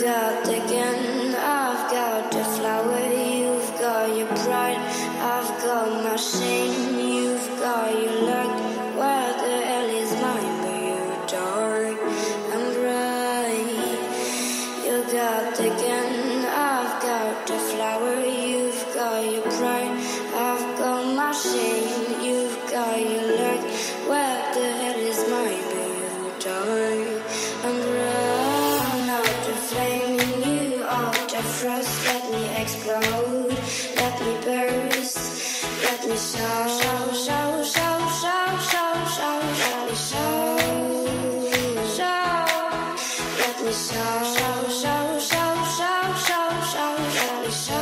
got the gun, I've got the flower, you've got your pride, I've got my shame, you've got your luck. Where the hell is mine? But you're dark and bright. You got the gun, I've got the flower, you've got your pride, I've got my shame. Let me show, show, show, show, show, show, let me shaw, show, let me shaw, shaw, shaw, show, show, let me show.